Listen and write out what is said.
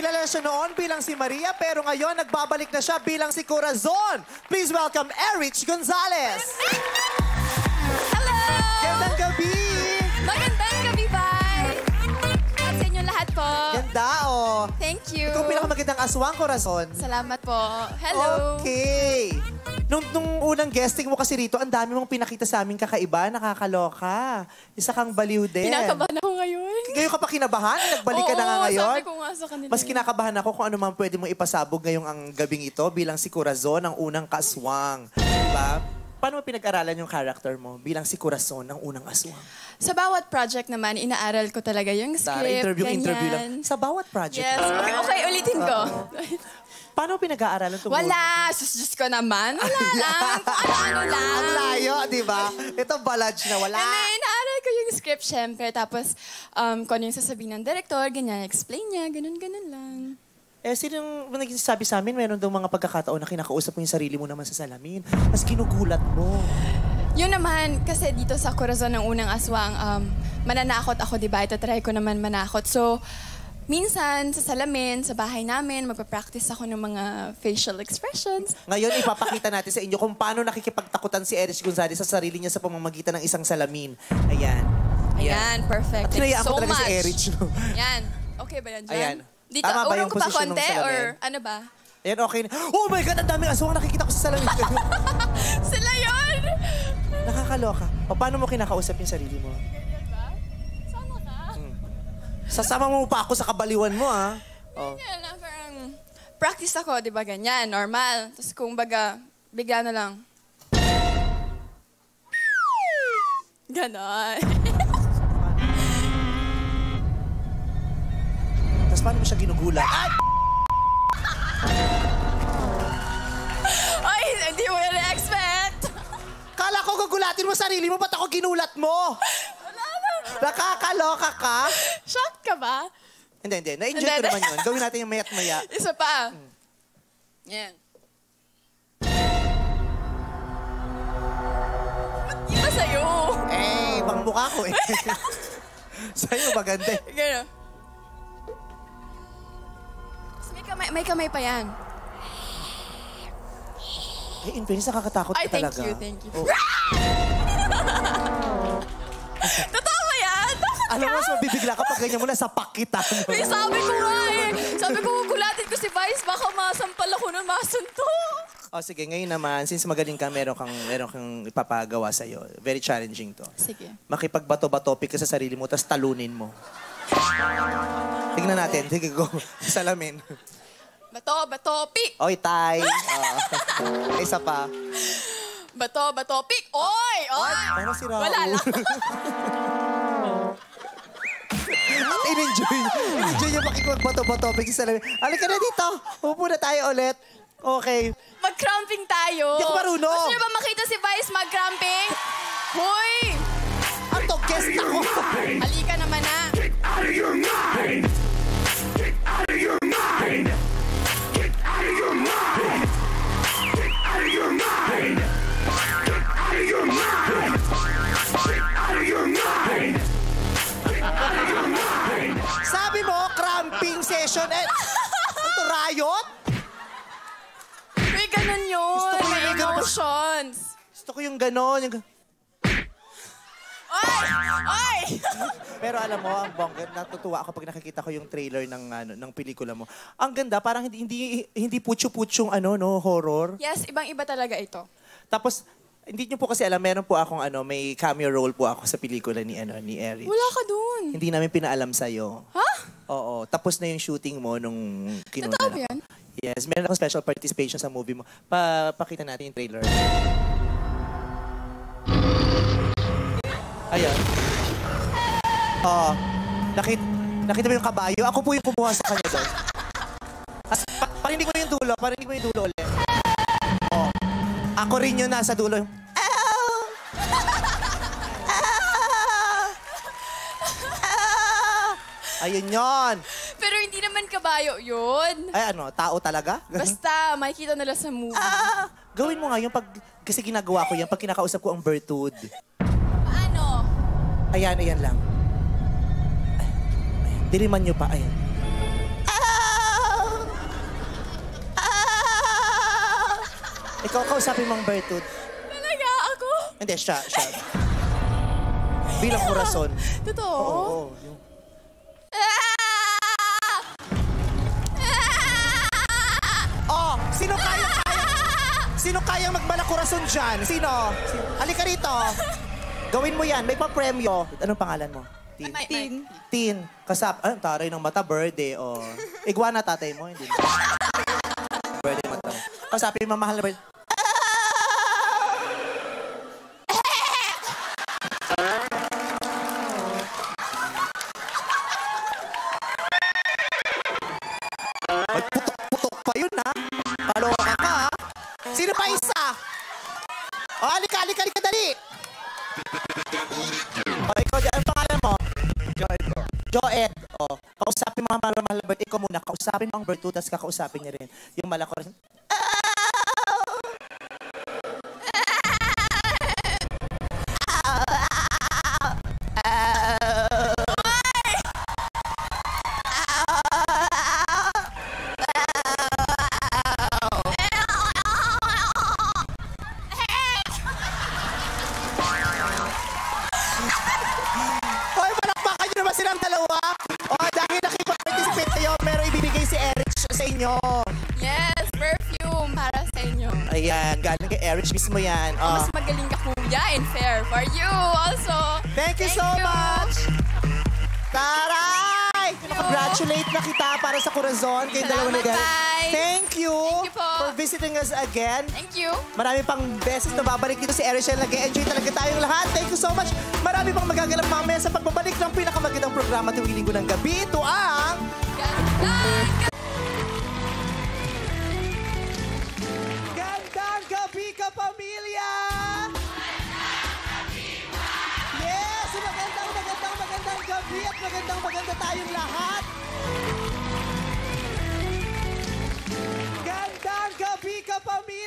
Kilala siya noon bilang si Maria, pero ngayon nagbabalik na siya bilang si Corazon. Please welcome Erich Gonzalez. Hello! Gandang gabi! Magandang gabi, bye! At sa inyo lahat po. Ganda, oh. Thank you. Ikaw pinakamagandang aswang, Corazon. Salamat po. Hello. Okay. Unang guesting mo kasi rito, ang dami mong pinakita sa amin kakaiba, nakakaloka. Isa kang baliw din. Pinakabahan ako ngayon. Ngayon ka pa kinabahan? Nagbalik ka na nga Oo, ngayon? sabi ko nga sa kanila. Mas kinakabahan ako kung ano man pwede mong ipasabog ngayong ang gabing ito bilang si Corazon, ang unang kaswang. Diba? Paano mo pinag-aralan yung character mo bilang si Corazon, ang unang aswang? Sa bawat project naman, inaaral ko talaga yung script, Tara, interview, ganyan. interview lang. Sa bawat project. Yes. Okay, okay ulitin ko. Paano pinag-aaralan ito? Wala. Sus, Diyos ko naman. Wala lang. Ano-ano lang. Ang layo, di ba? Ito balage na wala. And then, inaaral ko yung script, syempre. Tapos, um, kung ano yung sasabihin ng director, ganyan, explain niya, ganun-ganun lang. Eh, sino yung nagsasabi sa amin, meron daw mga pagkakataon na kinakausap mo yung sarili mo naman sa salamin. Mas ginugulat mo. Yun naman, kasi dito sa Corazon ng unang aswang, um, mananakot ako, di ba? Ito try ko naman manakot. So, minsan, sa salamin, sa bahay namin, magpa-practice ako ng mga facial expressions. Ngayon, ipapakita natin sa inyo kung paano nakikipagtakutan si Erich Gonzalez sa sarili niya sa pamamagitan ng isang salamin. Ayan. Ayan, perfect. At hinayaan so ko talaga much. si Erich. No? Ayan. Okay ba yan dyan? Ayan. Dito, Tama ba yung ko pa konti salamin? or ano ba? Ayan, okay. Oh my God, ang daming aswang nakikita ko sa salamin. Sila yun! Nakakaloka. O, paano mo kinakausap yung sarili mo? Sasama mo pa ako sa kabaliwan mo, ah. Oh. Yan, na, parang practice ako, di ba ganyan, normal. Tapos kung baga, bigla na lang. Ganon. Tapos paano mo siya ginugulat? Ay! Ay, hindi mo na expect Kala ko gugulatin mo sarili mo, ba't ako ginulat mo? Nakakaloka ka? Shock ka ba? Hindi, hindi. Na-enjoy ko naman yun. Gawin natin yung mayat maya. Isa pa. Yan. Ba't iba sa'yo? Eh, bang mukha ko eh. Sa'yo maganda eh. Gano'n. May kamay, may kamay pa yan. Eh, in fairness, nakakatakot Ay, ka thank talaga. you, thank you. Oh. Alam mo, ka? mas mabibigla kapag ganyan mo na sa pakita. May sabi ko nga eh. Sabi ko, gulatin ko si Vice, baka masampal ako ng masuntok. o sige, ngayon naman, since magaling ka, meron kang, meron kang ipapagawa sa'yo. Very challenging to. Sige. Makipagbato-batopic ka sa sarili mo, tapos talunin mo. Tignan natin. Sige, go. Salamin. Bato, bato, pick! Oy, tay. Ah. isa pa. Bato, bato, pick! Oy! Oy! Ano si Raul? Wala lang. In-enjoy niya. In-enjoy niya makikipagbato-batopic sa salamin. Halika na dito. Upo na tayo ulit. Okay. Mag-cramping tayo. Di ako marunong. Gusto niyo ba makita si Vice mag-cramping? Hoy! Ang to, guest ako. Halika naman na. Gusto ko yung ganon. Yung... Oy! Oy! Pero alam mo, ang bongga, natutuwa ako pag nakikita ko yung trailer ng ano ng pelikula mo. Ang ganda, parang hindi hindi hindi putyo-putyong ano no, horror. Yes, ibang-iba talaga ito. Tapos hindi niyo po kasi alam, meron po akong ano, may cameo role po ako sa pelikula ni ano ni Eric. Wala ka dun. Hindi namin pinaalam sa Ha? Oo, tapos na yung shooting mo nung kinuna. Totoo yan? Yes, meron akong special participation sa movie mo. Pa pakita natin yung trailer. Ayan. Oo. nakita, nakita mo yung kabayo? Ako po yung kumuha sa kanya doon. As, pa, parinig mo yung dulo. Parinig mo yung dulo ulit. Oo. Ako rin yung nasa dulo. Ow! Ayun yon. Pero hindi naman kabayo yun. Ay ano, tao talaga? Basta, makikita nila sa movie. Ah! Gawin mo nga yung pag... Kasi ginagawa ko yan pag kinakausap ko ang Paano? Ayan, ayan lang. Diriman nyo pa, ayan. Ikaw, kausapin mong Bertud. Talaga ako? Hindi, siya, siya. Bilang kurason. Totoo? Oo, oo. Oh, sino kaya kaya? Sino kaya magbalak kurason dyan? Sino? Sino? Halika rito. Gawin mo yan. May pa-premyo. Anong pangalan mo? Tin. May- Tin. Kasap. Ano, taray ng mata. Birthday. Oh. Iguana tatay mo. Hindi. Birthday mata mo. Kasapin mo, mahal na birthday. Birthday. Ikaw muna. Kausapin mo ang birthday, tapos kakausapin niya rin. Yung malakor. Hoy, Eric mismo yan. O. Mas magaling ka kuya and fair for you also. Thank you Thank so you. much! Taray! Congratulate na kita para sa Corazon kay dalawa ni. Thank you, Thank you po. for visiting us again. Thank you. Marami pang beses na babalik dito si Eric Nag-enjoy talaga tayong lahat. Thank you so much. Marami pang magaganap mamaya sa pagbabalik ng pinakamagandang programa tuwing linggo ng gabi. Ito ang... Gandang tayong lahat! Gandang gabi ka, pamilya!